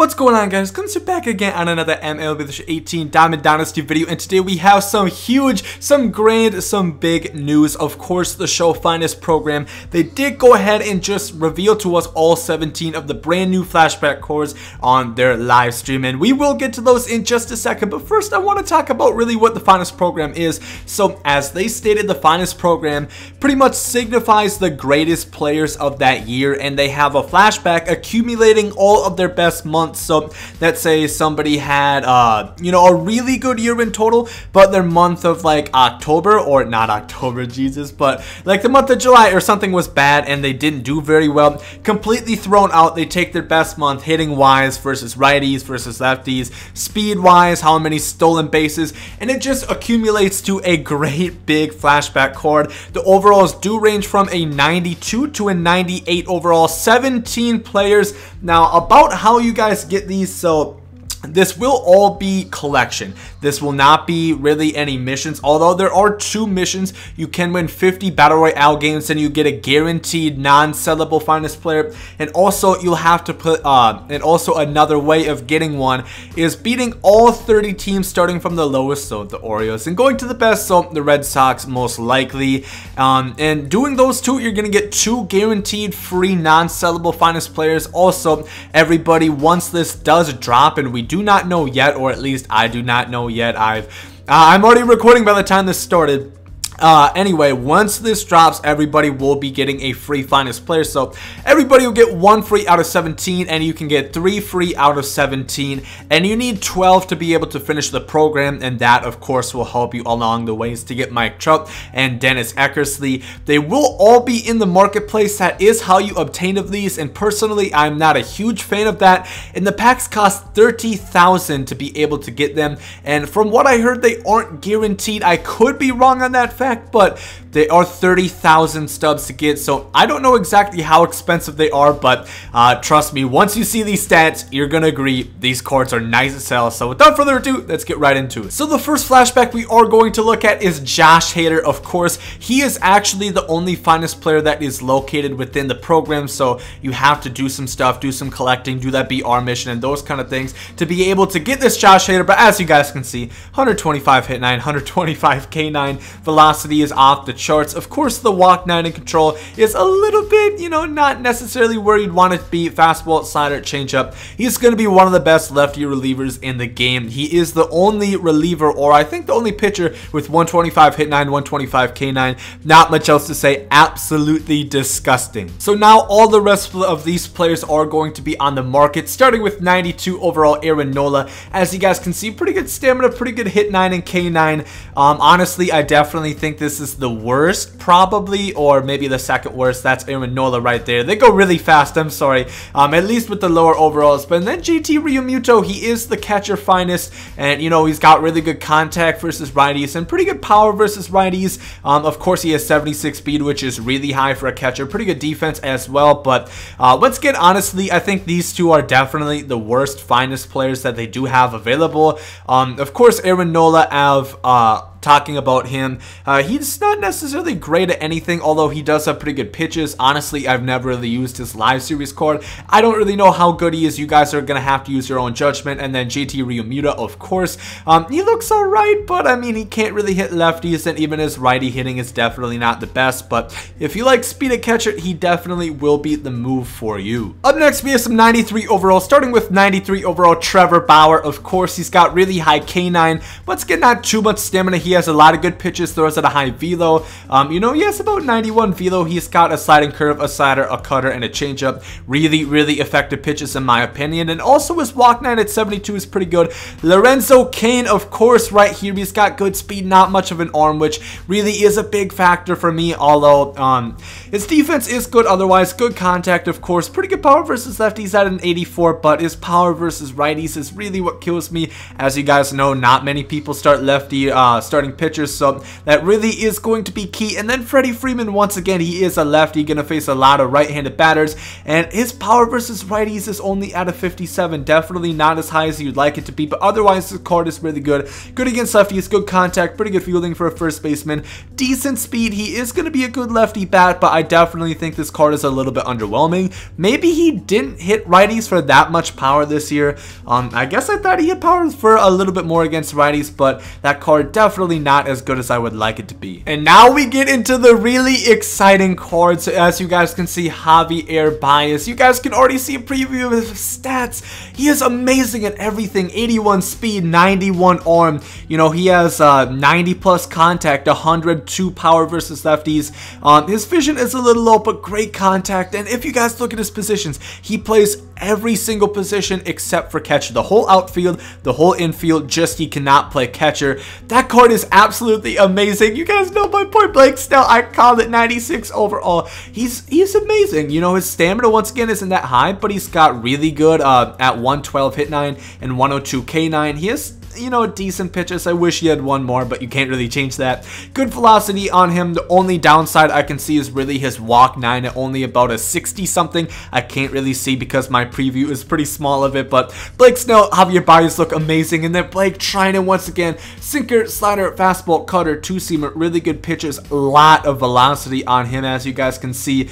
What's going on guys? Gomes back again on another MLB The Show 18 Diamond Dynasty video and today we have some huge, some grand, some big news. Of course, the show finest program, they did go ahead and just reveal to us all 17 of the brand new flashback cores on their live stream and we will get to those in just a second. But first I want to talk about really what the finest program is. So as they stated, the finest program pretty much signifies the greatest players of that year and they have a flashback accumulating all of their best months So let's say somebody had, uh, you know, a really good year in total, but their month of like October or not October, Jesus, but like the month of July or something was bad and they didn't do very well. Completely thrown out. They take their best month hitting wise versus righties versus lefties, speed wise, how many stolen bases, and it just accumulates to a great big flashback cord. The overalls do range from a 92 to a 98 overall, 17 players. Now, about how you guys get these. So this will all be collection. This will not be really any missions, although there are two missions. You can win 50 Battle Royale games and you get a guaranteed non-sellable finest player. And also you'll have to put, uh, and also another way of getting one is beating all 30 teams starting from the lowest, so the Orioles, and going to the best, so the Red Sox most likely. Um, and doing those two, you're going to get two guaranteed free non-sellable finest players. Also, everybody, once this does drop and we do not know yet, or at least I do not know yet. I've uh, I'm already recording by the time this started. Uh, anyway, once this drops, everybody will be getting a free finest player. So everybody will get one free out of 17, and you can get three free out of 17. And you need 12 to be able to finish the program, and that, of course, will help you along the ways to get Mike Trout and Dennis Eckersley. They will all be in the marketplace. That is how you obtain of these. And personally, I'm not a huge fan of that. And the packs cost 30,000 to be able to get them. And from what I heard, they aren't guaranteed. I could be wrong on that fact but they are 30,000 stubs to get, so I don't know exactly how expensive they are, but uh, trust me, once you see these stats, you're gonna agree these cards are nice to sell. So without further ado, let's get right into it. So the first flashback we are going to look at is Josh Hader, of course. He is actually the only finest player that is located within the program, so you have to do some stuff, do some collecting, do that BR mission and those kind of things to be able to get this Josh Hader, but as you guys can see, 125 hit 9, 125 K9 velocity velocity is off the charts. Of course, the walk 9 in control is a little bit, you know, not necessarily where you'd want it to be. Fastball, slider, changeup. He's going to be one of the best lefty relievers in the game. He is the only reliever, or I think the only pitcher with 125 hit 9, 125 K9. Not much else to say. Absolutely disgusting. So now all the rest of these players are going to be on the market, starting with 92 overall Aaron Nola. As you guys can see, pretty good stamina, pretty good hit 9 and K9. Um, honestly, I definitely think this is the worst, probably, or maybe the second worst. That's Aaron Nola right there. They go really fast, I'm sorry, um, at least with the lower overalls. But then JT Realmuto, he is the catcher finest, and, you know, he's got really good contact versus righties and pretty good power versus righties. Um, of course, he has 76 speed, which is really high for a catcher. Pretty good defense as well, but uh, let's get honestly, I think these two are definitely the worst finest players that they do have available. Um, of course, Aaron Nola have uh, talking about him. Uh, he's not necessarily great at anything, although he does have pretty good pitches. Honestly, I've never really used his live series card. I don't really know how good he is. You guys are going to have to use your own judgment. And then JT Realmuto, of course. Um, he looks alright, but I mean, he can't really hit lefties, and even his righty hitting is definitely not the best. But if you like speed at catcher, he definitely will be the move for you. Up next, we have some 93 overall, starting with 93 overall Trevor Bauer. Of course, he's got really high K9, but it's getting not too much stamina. He he has a lot of good pitches, throws at a high velo. Um, you know, he has about 91 velo. He's got a sliding curve, a slider, a cutter, and a changeup. Really, really effective pitches in my opinion. And also his walk 9 at 72 is pretty good. Lorenzo Cain, of course, right here. He's got good speed, not much of an arm, which really is a big factor for me. Although um, his defense is good otherwise. Good contact, of course. Pretty good power versus lefties at an 84, but his power versus righties is really what kills me. As you guys know, not many people start lefty, uh, start starting pitchers, so that really is going to be key. And then Freddie Freeman, once again, he is a lefty, going to face a lot of right-handed batters, and his power versus righties is only at a 57. Definitely not as high as you'd like it to be, but otherwise, this card is really good. Good against lefties, good contact, pretty good fielding for a first baseman, decent speed. He is going to be a good lefty bat, but I definitely think this card is a little bit underwhelming. Maybe he didn't hit righties for that much power this year. Um, I guess I thought he had power for a little bit more against righties, but that card definitely not as good as I would like it to be. And now we get into the really exciting cards. As you guys can see, Javier Baez. You guys can already see a preview of his stats. He is amazing at everything. 81 speed, 91 arm. You know, he has uh, 90 plus contact, 102 power versus lefties. Um, his vision is a little low, but great contact. And if you guys look at his positions, he plays every single position except for catcher. The whole outfield, the whole infield, just he cannot play catcher. That card is absolutely amazing. You guys know my point blank still. I called it 96 overall. He's he's amazing. You know, his stamina once again isn't that high, but he's got really good uh, at 112 hit 9 and 102 K9. He has you know, decent pitches. I wish he had one more, but you can't really change that. Good velocity on him. The only downside I can see is really his walk 9 at only about a 60 something. I can't really see because my preview is pretty small of it, but Blake Snell, Javier Baez look amazing. And then Blake Treinen once again, sinker, slider, fastball, cutter, two-seamer, really good pitches. A lot of velocity on him as you guys can see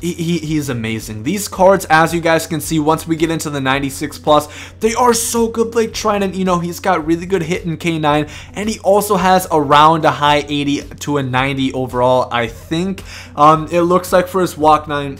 he, he, he's amazing. These cards, as you guys can see, once we get into the 96 plus, they are so good. Blake Treinen, you know, he's got really good hit in K9, and he also has around a high 80 to a 90 overall, I think. Um, it looks like for his walk 9,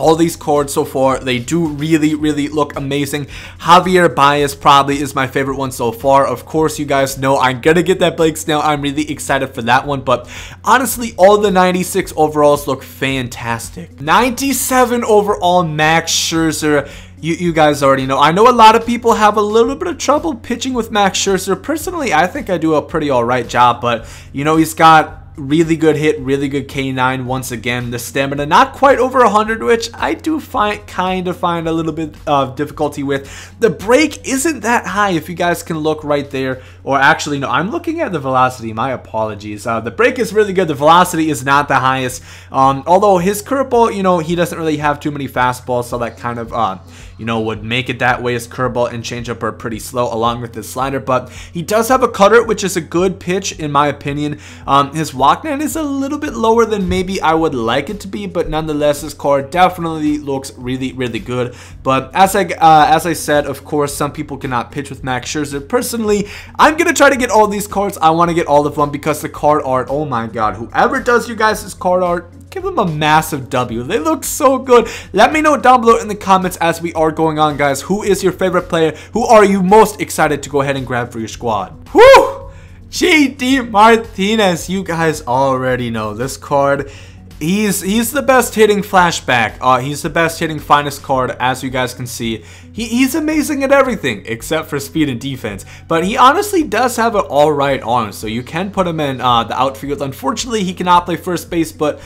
all these cards so far, they do really, really look amazing. Javier Baez probably is my favorite one so far. Of course, you guys know I'm going to get that Blake Snell. I'm really excited for that one. But honestly, all the 96 overalls look fantastic. 97 overall Max Scherzer. You, you, guys already know. I know a lot of people have a little bit of trouble pitching with Max Scherzer. Personally, I think I do a pretty alright job, but you know, he's got really good hit, really good K9 once again. The stamina not quite over 100, which I do find kind of find a little bit of difficulty with. The break isn't that high if you guys can look right there. Or actually, no, I'm looking at the velocity. My apologies. Uh, the break is really good. The velocity is not the highest. Um, although his curveball, you know, he doesn't really have too many fastballs, so that kind of, uh, you know, would make it that way. His curveball and changeup are pretty slow along with his slider, but he does have a cutter, which is a good pitch in my opinion. Um, his walk 9 is a little bit lower than maybe I would like it to be, but nonetheless, this card definitely looks really, really good. But as I uh, as I said, of course, some people cannot pitch with Max Scherzer. Personally, I'm gonna try to get all these cards. I want to get all of them because the card art, oh my god, whoever does you guys' card art, Give them a massive W. They look so good. Let me know down below in the comments as we are going on, guys. Who is your favorite player? Who are you most excited to go ahead and grab for your squad? Whew! JD Martinez. You guys already know this card. He's he's the best hitting flashback. Uh, he's the best hitting finest card, as you guys can see. He, he's amazing at everything, except for speed and defense. But he honestly does have an alright arm, so you can put him in uh, the outfield. Unfortunately, he cannot play first base, but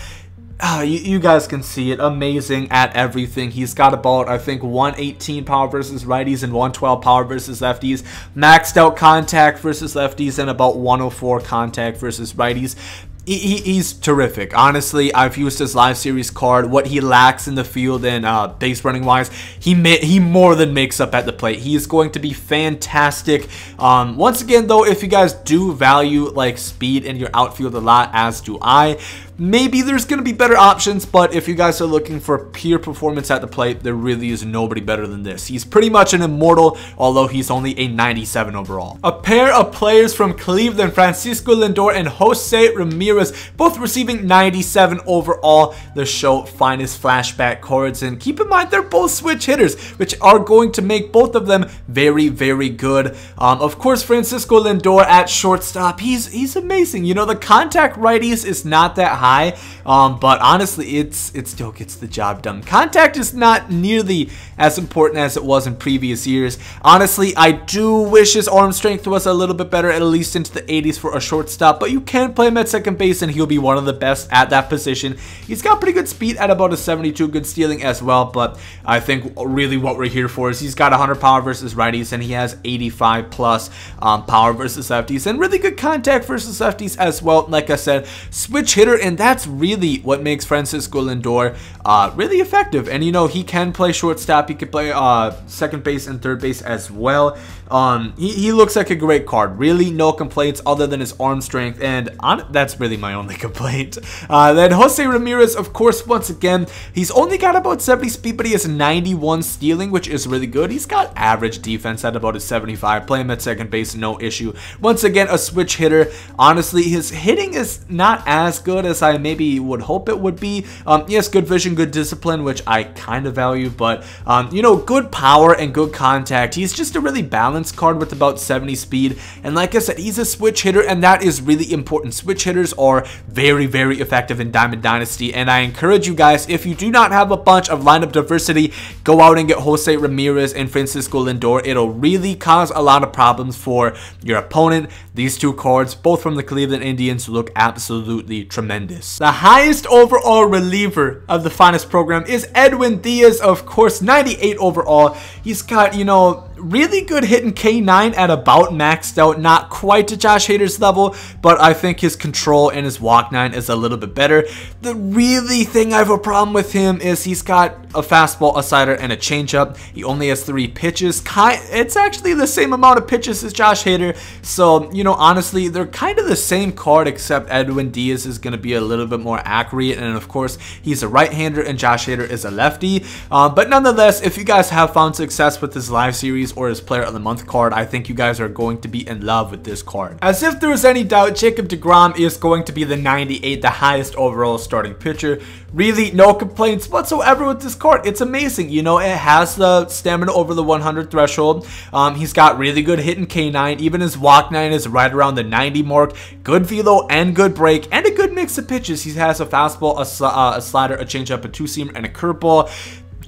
uh, you, you, guys can see it. Amazing at everything. He's got about, I think, 118 power versus righties and 112 power versus lefties. Maxed out contact versus lefties and about 104 contact versus righties. He, he's terrific. Honestly, I've used his live series card. What he lacks in the field and uh, base running wise, he he more than makes up at the plate. He is going to be fantastic. Um, once again, though, if you guys do value like speed in your outfield a lot, as do I, Maybe there's going to be better options, but if you guys are looking for pure performance at the plate, there really is nobody better than this. He's pretty much an immortal, although he's only a 97 overall. A pair of players from Cleveland, Francisco Lindor and Jose Ramirez, both receiving 97 overall, the show finest flashback cards. And keep in mind, they're both switch hitters, which are going to make both of them very, very good. Um, of course, Francisco Lindor at shortstop, he's, he's amazing. You know, the contact righties is not that high high, um, but honestly, it's it still gets the job done. Contact is not nearly as important as it was in previous years. Honestly, I do wish his arm strength was a little bit better, at least into the 80s for a shortstop, but you can play him at second base and he'll be one of the best at that position. He's got pretty good speed at about a 72, good stealing as well, but I think really what we're here for is he's got 100 power versus righties and he has 85 plus um, power versus lefties and really good contact versus lefties as well. Like I said, switch hitter, and that's really what makes Francisco Lindor uh, really effective. And you know, he can play shortstop, he can play uh, second base and third base as well. Um, he, he looks like a great card. Really, no complaints other than his arm strength, and on, that's really my only complaint. Uh, then Jose Ramirez, of course, once again, he's only got about 70 speed, but he has 91 stealing, which is really good. He's got average defense at about a 75. Play him at second base, no issue. Once again, a switch hitter. Honestly, his hitting is not as good as I maybe would hope it would be. Um, yes, good vision, good discipline, which I kind of value, but, um, you know, good power and good contact. He's just a really balanced card with about 70 speed. And like I said, he's a switch hitter, and that is really important. Switch hitters are very, very effective in Diamond Dynasty, and I encourage you guys, if you do not have a bunch of lineup diversity, go out and get Jose Ramirez and Francisco Lindor. It'll really cause a lot of problems for your opponent. These two cards, both from the Cleveland Indians, look absolutely tremendous. The highest overall reliever of the finest program is Edwin Diaz, of course, 98 overall. He's got, you know, really good hitting K9 at about maxed out. Not quite to Josh Hader's level, but I think his control and his walk 9 is a little bit better. The really thing I have a problem with him is he's got a fastball, a slider, and a changeup. He only has three pitches. It's actually the same amount of pitches as Josh Hader. So, you know, honestly, they're kind of the same card, except Edwin Diaz is going to be a little bit more accurate. And of course, he's a right-hander and Josh Hader is a lefty. Uh, but nonetheless, if you guys have found success with this live series or his player of the month card, I think you guys are going to be in love with this card. As if there is any doubt, Jacob DeGrom is going to be the 98, the highest overall starting pitcher. Really, no complaints whatsoever with this card. It's amazing. You know, it has the stamina over the 100 threshold. Um, he's got really good hitting K9. Even his walk 9 is right around the 90 mark. Good velo and good break and a good mix of pitches. He has a fastball, a, sl uh, a slider, a changeup, a two-seamer, and a curveball.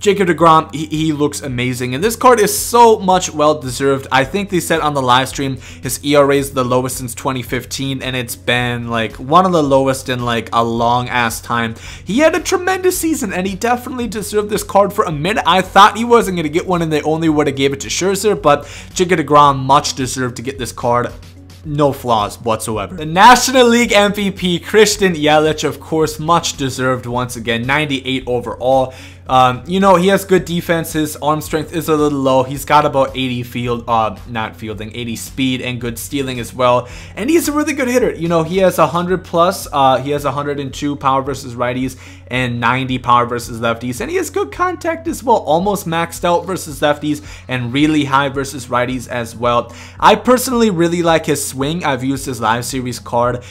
Jacob DeGrom, he, he, looks amazing. And this card is so much well deserved. I think they said on the live stream his ERA is the lowest since 2015, and it's been like one of the lowest in like a long ass time. He had a tremendous season, and he definitely deserved this card for a minute. I thought he wasn't going to get one, and they only would have gave it to Scherzer, but Jacob DeGrom much deserved to get this card no flaws whatsoever. The National League MVP, Christian Yelich, of course, much deserved once again, 98 overall. Um, you know, he has good defense. His arm strength is a little low. He's got about 80 field, uh, not fielding, 80 speed and good stealing as well. And he's a really good hitter. You know, he has 100 plus. Uh, he has 102 power versus righties and 90 power versus lefties. And he has good contact as well. Almost maxed out versus lefties and really high versus righties as well. I personally really like his swing. I've used his live series card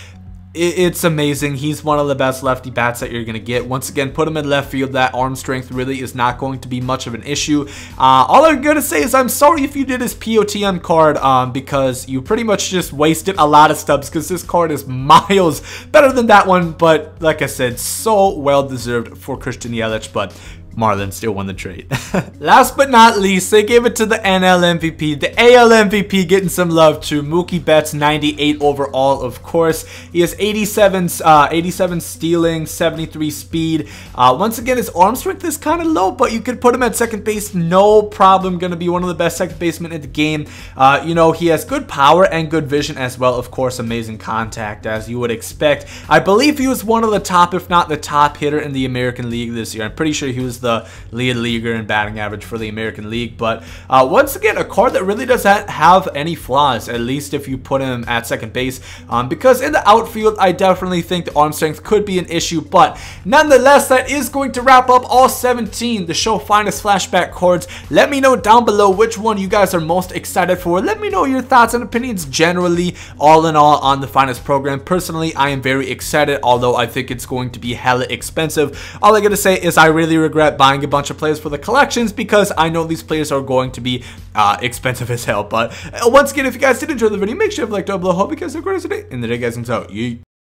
it's amazing. He's one of the best lefty bats that you're going to get. Once again, put him in left field. That arm strength really is not going to be much of an issue. Uh, all I'm going to say is I'm sorry if you did his POTM card um, because you pretty much just wasted a lot of stubs because this card is miles better than that one. But like I said, so well deserved for Christian Yelich. But Marlins still won the trade. Last but not least, they gave it to the NL MVP. The AL MVP getting some love too. Mookie Betts, 98 overall, of course. He has 87, uh, 87 stealing, 73 speed. Uh, once again, his arm strength is kind of low, but you could put him at second base, no problem. Going to be one of the best second basemen in the game. Uh, you know, he has good power and good vision as well. Of course, amazing contact, as you would expect. I believe he was one of the top, if not the top hitter in the American League this year. I'm pretty sure he was the lead leaguer in batting average for the American League. But uh, once again, a card that really doesn't have any flaws, at least if you put him at second base. Um, because in the outfield, I definitely think the arm strength could be an issue. But nonetheless, that is going to wrap up all 17, the show finest flashback cards. Let me know down below which one you guys are most excited for. Let me know your thoughts and opinions generally, all in all, on the finest program. Personally, I am very excited, although I think it's going to be hella expensive. All I gotta say is I really regret buying a bunch of players for the collections because I know these players are going to be uh, expensive as hell. But uh, once again, if you guys did enjoy the video, make sure to like down below. Hope you guys have a great day. And the day guys Gomes out. Yeet.